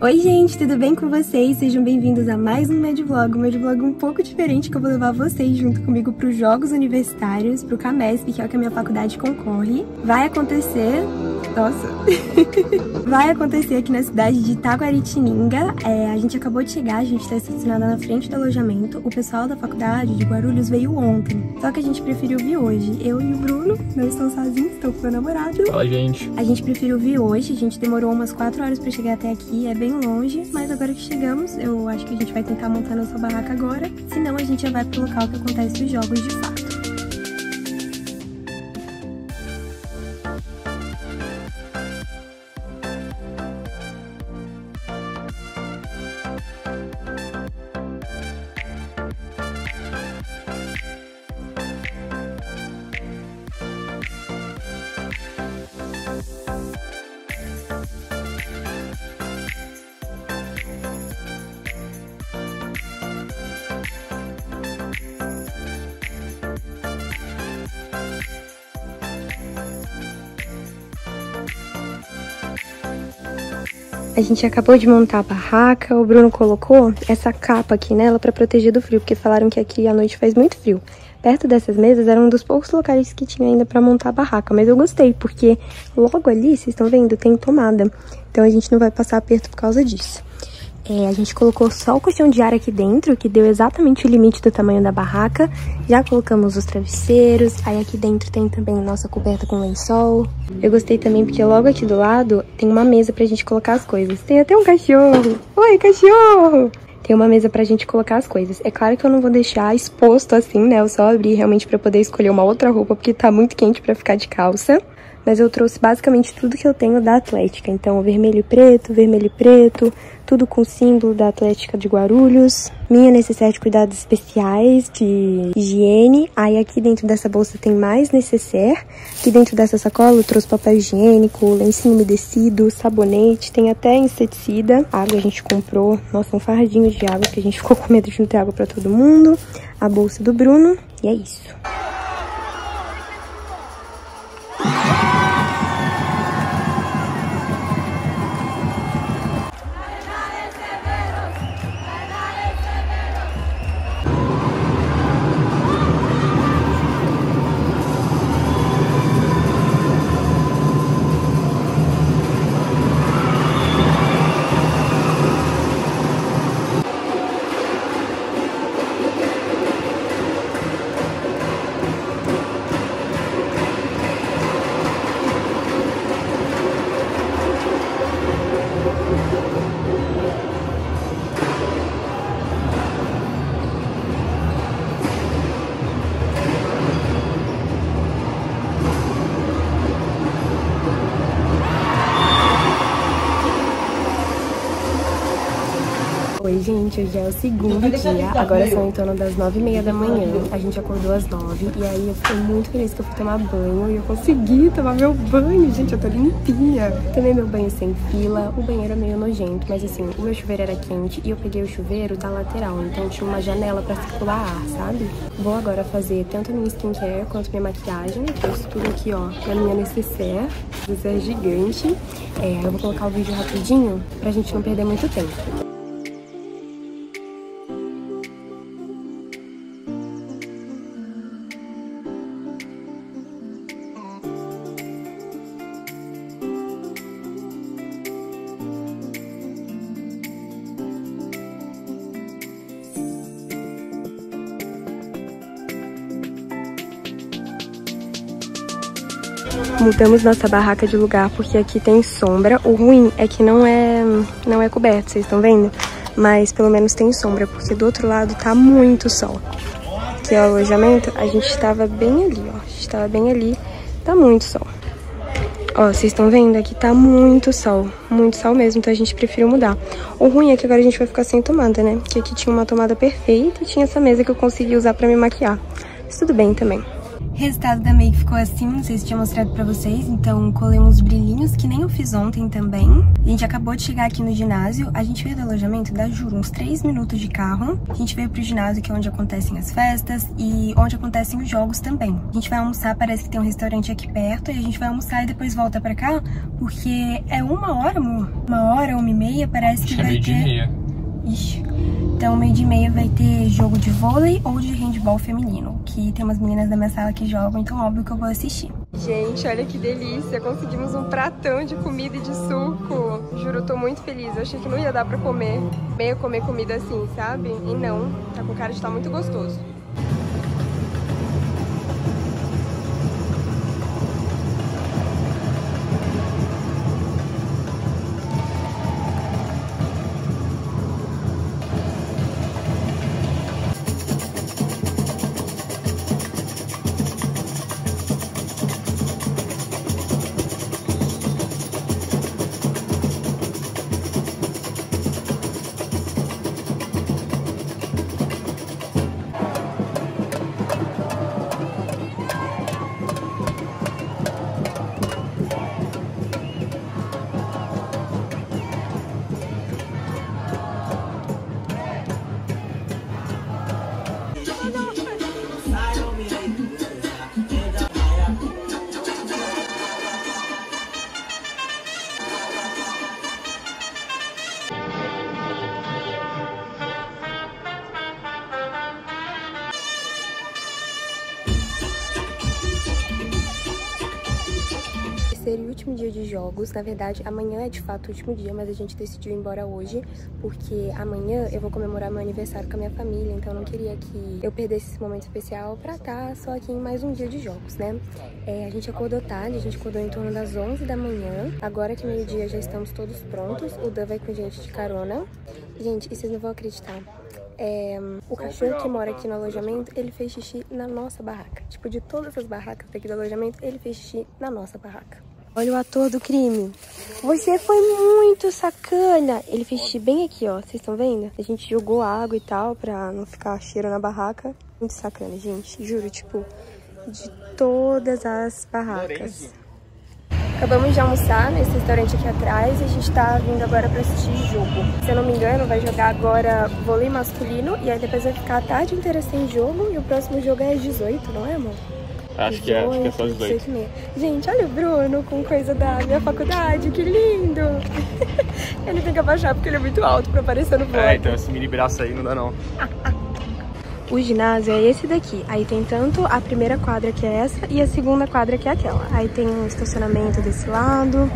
Oi gente, tudo bem com vocês? Sejam bem-vindos a mais um Medvlog, um Medvlog um pouco diferente que eu vou levar vocês junto comigo para os Jogos Universitários, para o CAMESP, que é o que a minha faculdade concorre. Vai acontecer... Nossa! Vai acontecer aqui na cidade de Taguaritininga. É, a gente acabou de chegar, a gente está estacionada na frente do alojamento. O pessoal da faculdade de Guarulhos veio ontem, só que a gente preferiu vir hoje. Eu e o Bruno, não estão sozinhos, estou com meu namorado. Fala, gente! A gente preferiu vir hoje, a gente demorou umas 4 horas para chegar até aqui, é bem bem longe, mas agora que chegamos, eu acho que a gente vai tentar montar nossa barraca agora, senão a gente já vai pro local que acontece os jogos de fato. A gente acabou de montar a barraca, o Bruno colocou essa capa aqui nela para proteger do frio, porque falaram que aqui à noite faz muito frio. Perto dessas mesas era um dos poucos locais que tinha ainda para montar a barraca, mas eu gostei, porque logo ali, vocês estão vendo, tem tomada. Então a gente não vai passar aperto por causa disso. É, a gente colocou só o colchão de ar aqui dentro, que deu exatamente o limite do tamanho da barraca. Já colocamos os travesseiros, aí aqui dentro tem também a nossa coberta com lençol. Eu gostei também porque logo aqui do lado tem uma mesa pra gente colocar as coisas. Tem até um cachorro! Oi, cachorro! Tem uma mesa pra gente colocar as coisas. É claro que eu não vou deixar exposto assim, né? Eu só abri realmente pra poder escolher uma outra roupa, porque tá muito quente pra ficar de calça mas eu trouxe basicamente tudo que eu tenho da Atlética. Então, vermelho e preto, vermelho e preto, tudo com símbolo da Atlética de Guarulhos. Minha necessaire de cuidados especiais, de higiene. Aí aqui dentro dessa bolsa tem mais necessaire. Aqui dentro dessa sacola eu trouxe papel higiênico, lencinho umedecido, sabonete, tem até inseticida. água a gente comprou, nossa, um fardinho de água que a gente ficou com medo de não ter água para todo mundo. A bolsa do Bruno e é isso. Oi, gente, hoje é o segundo dia, agora são em torno das nove e meia da manhã, a gente acordou às nove, e aí eu fiquei muito feliz que eu fui tomar banho, e eu consegui tomar meu banho, gente, eu tô limpinha. Tomei meu banho sem fila, o banheiro é meio nojento, mas assim, o meu chuveiro era quente, e eu peguei o chuveiro da lateral, então tinha uma janela pra circular ar, sabe? Vou agora fazer tanto minha skincare quanto minha maquiagem, trouxe tudo aqui, ó, na minha necessaire, necessaire gigante. É, eu vou colocar o vídeo rapidinho, pra gente não perder muito tempo. Mudamos nossa barraca de lugar porque aqui tem sombra. O ruim é que não é, não é coberto, vocês estão vendo? Mas pelo menos tem sombra, porque do outro lado tá muito sol. Aqui é o alojamento, a gente estava bem ali, ó. A gente estava bem ali, tá muito sol. Ó, vocês estão vendo? Aqui tá muito sol, muito sol mesmo, então a gente preferiu mudar. O ruim é que agora a gente vai ficar sem tomada, né? Porque aqui tinha uma tomada perfeita e tinha essa mesa que eu consegui usar pra me maquiar. Mas tudo bem também. Resultado da make ficou assim, não sei se tinha mostrado pra vocês, então colei uns brilhinhos que nem eu fiz ontem também. A gente acabou de chegar aqui no ginásio, a gente veio do alojamento da Juro, uns 3 minutos de carro. A gente veio pro ginásio, que é onde acontecem as festas e onde acontecem os jogos também. A gente vai almoçar, parece que tem um restaurante aqui perto, e a gente vai almoçar e depois volta pra cá, porque é uma hora, amor? Uma hora, uma e meia, parece que Acho é vai ter... de meia. Ixi. Então, meio de meia vai ter jogo de vôlei ou de handball feminino, que tem umas meninas da minha sala que jogam, então óbvio que eu vou assistir. Gente, olha que delícia! Conseguimos um pratão de comida e de suco. Juro, tô muito feliz. Eu achei que não ia dar pra comer, meio comer comida assim, sabe? E não, tá com cara de estar muito gostoso. Último dia de jogos. Na verdade, amanhã é de fato o último dia, mas a gente decidiu ir embora hoje, porque amanhã eu vou comemorar meu aniversário com a minha família, então eu não queria que eu perdesse esse momento especial pra estar só aqui em mais um dia de jogos, né? É, a gente acordou tarde, a gente acordou em torno das 11 da manhã. Agora que meio-dia já estamos todos prontos. O Dan vai com gente de carona. Gente, e vocês não vão acreditar. É, o cachorro que mora aqui no alojamento, ele fez xixi na nossa barraca. Tipo, de todas as barracas daqui do alojamento, ele fez xixi na nossa barraca. Olha o ator do crime. Você foi muito sacana. Ele fez bem aqui, ó. Vocês estão vendo? A gente jogou água e tal pra não ficar cheiro na barraca. Muito sacana, gente. Juro, tipo, de todas as barracas. Acabamos de almoçar nesse restaurante aqui atrás e a gente tá vindo agora pra assistir jogo. Se eu não me engano, vai jogar agora vôlei masculino e aí depois vai ficar a tarde inteira sem jogo e o próximo jogo é às 18, não é, amor? Acho que é, acho que é só 18. Gente, olha o Bruno com coisa da minha faculdade, que lindo! ele tem que abaixar porque ele é muito alto pra aparecer no vlog. É, então esse mini braço aí não dá não. O ginásio é esse daqui. Aí tem tanto a primeira quadra que é essa e a segunda quadra que é aquela. Aí tem um estacionamento desse lado.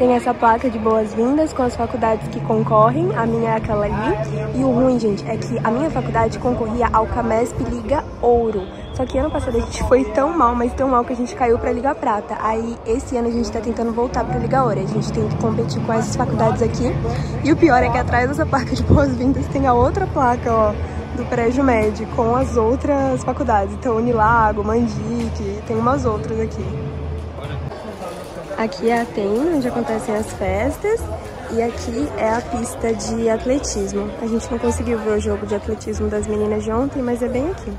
Tem essa placa de boas-vindas com as faculdades que concorrem. A minha é aquela ali. E o ruim, gente, é que a minha faculdade concorria ao Camesp Liga Ouro. Só que ano passado a gente foi tão mal, mas tão mal que a gente caiu pra Liga Prata. Aí esse ano a gente tá tentando voltar pra Liga Ouro. A gente tem que competir com essas faculdades aqui. E o pior é que atrás dessa placa de boas-vindas tem a outra placa, ó do prédio médio com as outras faculdades. Então, Unilago, Mandique, tem umas outras aqui. Aqui é a TEM, onde acontecem as festas. E aqui é a pista de atletismo. A gente não conseguiu ver o jogo de atletismo das meninas de ontem, mas é bem aqui.